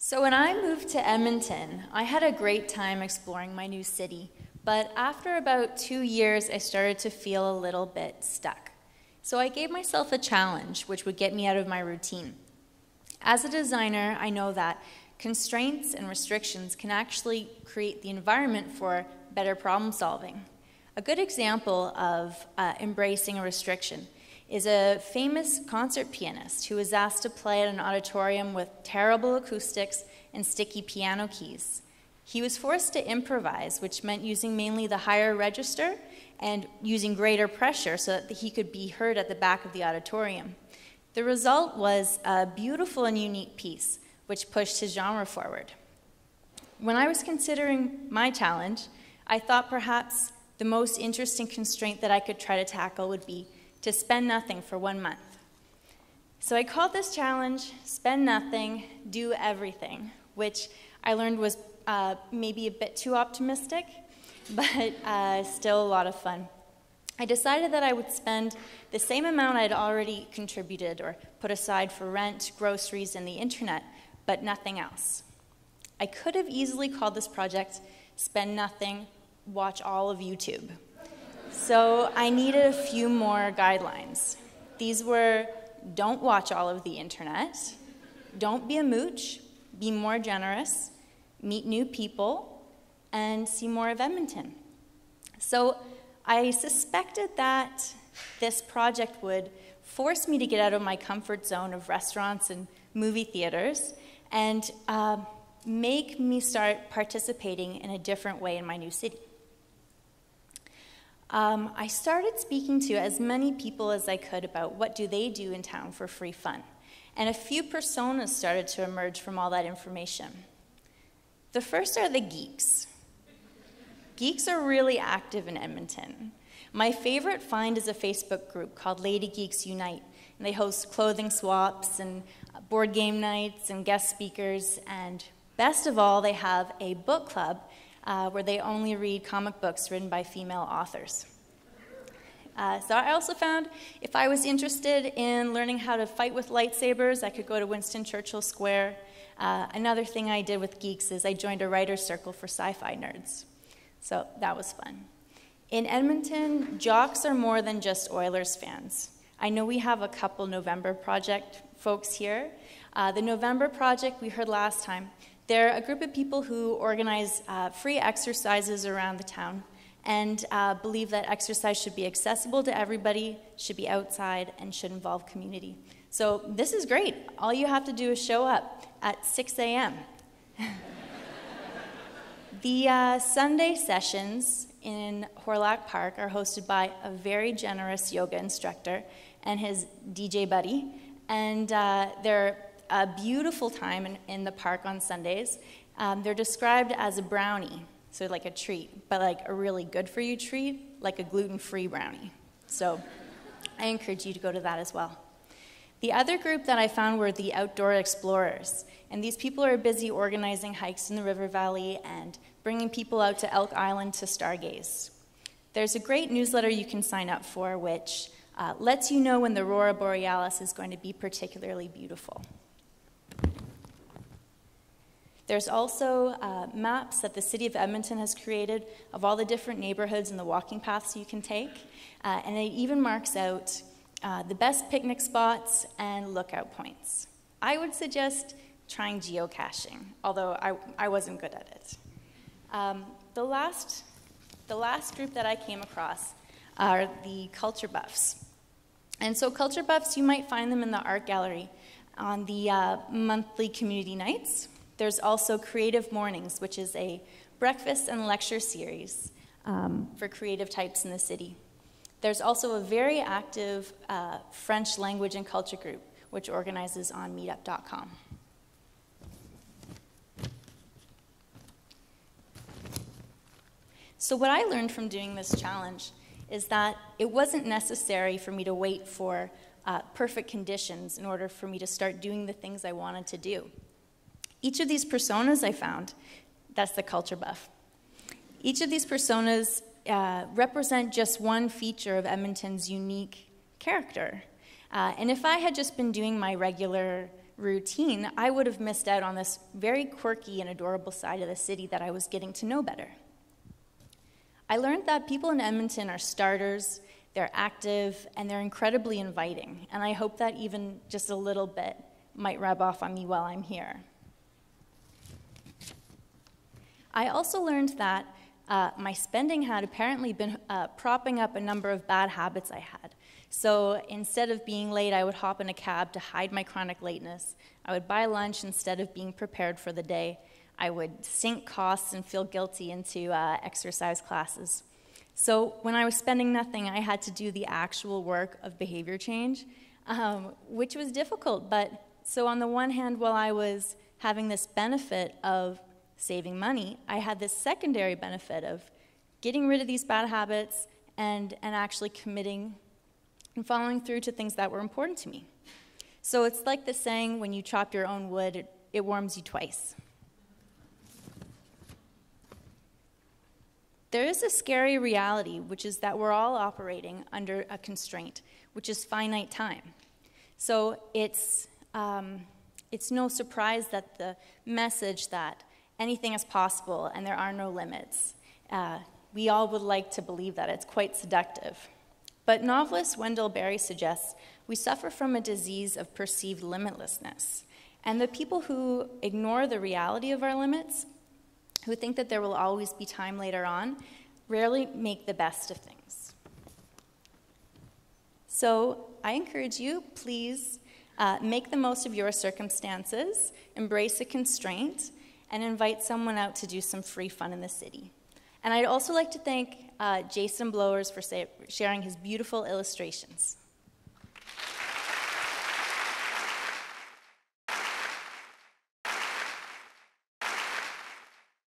So, when I moved to Edmonton, I had a great time exploring my new city. But after about two years, I started to feel a little bit stuck. So, I gave myself a challenge which would get me out of my routine. As a designer, I know that constraints and restrictions can actually create the environment for better problem solving. A good example of uh, embracing a restriction is a famous concert pianist who was asked to play at an auditorium with terrible acoustics and sticky piano keys. He was forced to improvise, which meant using mainly the higher register and using greater pressure so that he could be heard at the back of the auditorium. The result was a beautiful and unique piece, which pushed his genre forward. When I was considering my challenge, I thought perhaps the most interesting constraint that I could try to tackle would be to spend nothing for one month. So I called this challenge Spend Nothing, Do Everything, which I learned was uh, maybe a bit too optimistic, but uh, still a lot of fun. I decided that I would spend the same amount I'd already contributed or put aside for rent, groceries, and the internet, but nothing else. I could have easily called this project Spend Nothing, Watch All of YouTube. So I needed a few more guidelines. These were don't watch all of the internet, don't be a mooch, be more generous, meet new people, and see more of Edmonton. So I suspected that this project would force me to get out of my comfort zone of restaurants and movie theaters and uh, make me start participating in a different way in my new city um, I started speaking to as many people as I could about what do they do in town for free fun. And a few personas started to emerge from all that information. The first are the geeks. Geeks are really active in Edmonton. My favorite find is a Facebook group called Lady Geeks Unite. And they host clothing swaps and board game nights and guest speakers. And best of all, they have a book club uh, where they only read comic books written by female authors. Uh, so I also found if I was interested in learning how to fight with lightsabers, I could go to Winston Churchill Square. Uh, another thing I did with geeks is I joined a writer's circle for sci fi nerds. So that was fun. In Edmonton, jocks are more than just Oilers fans. I know we have a couple November Project folks here. Uh, the November Project we heard last time they're a group of people who organize uh, free exercises around the town and uh, believe that exercise should be accessible to everybody, should be outside, and should involve community. So this is great. All you have to do is show up at 6 a.m. the uh, Sunday sessions in Hawrelak Park are hosted by a very generous yoga instructor and his DJ buddy, and uh, they're a beautiful time in, in the park on Sundays. Um, they're described as a brownie, so like a treat, but like a really good for you treat, like a gluten free brownie. So I encourage you to go to that as well. The other group that I found were the outdoor explorers. And these people are busy organizing hikes in the river valley and bringing people out to Elk Island to stargaze. There's a great newsletter you can sign up for, which uh, lets you know when the aurora borealis is going to be particularly beautiful. There's also uh, maps that the City of Edmonton has created of all the different neighborhoods and the walking paths you can take. Uh, and it even marks out uh, the best picnic spots and lookout points. I would suggest trying geocaching, although I, I wasn't good at it. Um, the, last, the last group that I came across are the culture buffs. And so, culture buffs, you might find them in the art gallery on the uh, monthly community nights. There's also Creative Mornings, which is a breakfast and lecture series um, for creative types in the city. There's also a very active uh, French language and culture group, which organizes on meetup.com. So, what I learned from doing this challenge is that it wasn't necessary for me to wait for uh, perfect conditions in order for me to start doing the things I wanted to do. Each of these personas I found, that's the culture buff. Each of these personas uh, represent just one feature of Edmonton's unique character. Uh, and if I had just been doing my regular routine, I would have missed out on this very quirky and adorable side of the city that I was getting to know better. I learned that people in Edmonton are starters, they're active, and they're incredibly inviting. And I hope that even just a little bit might rub off on me while I'm here. I also learned that uh, my spending had apparently been uh, propping up a number of bad habits I had. So instead of being late, I would hop in a cab to hide my chronic lateness. I would buy lunch instead of being prepared for the day. I would sink costs and feel guilty into uh, exercise classes. So when I was spending nothing, I had to do the actual work of behavior change, um, which was difficult. But so on the one hand, while I was having this benefit of saving money, I had this secondary benefit of getting rid of these bad habits and, and actually committing and following through to things that were important to me. So it's like the saying when you chop your own wood, it, it warms you twice. There is a scary reality, which is that we're all operating under a constraint, which is finite time. So it's, um, it's no surprise that the message that anything is possible and there are no limits. Uh, we all would like to believe that. It's quite seductive. But novelist Wendell Berry suggests we suffer from a disease of perceived limitlessness. And the people who ignore the reality of our limits, who think that there will always be time later on, rarely make the best of things. So I encourage you, please uh, make the most of your circumstances, embrace a constraint, and invite someone out to do some free fun in the city. And I'd also like to thank uh, Jason Blowers for sharing his beautiful illustrations.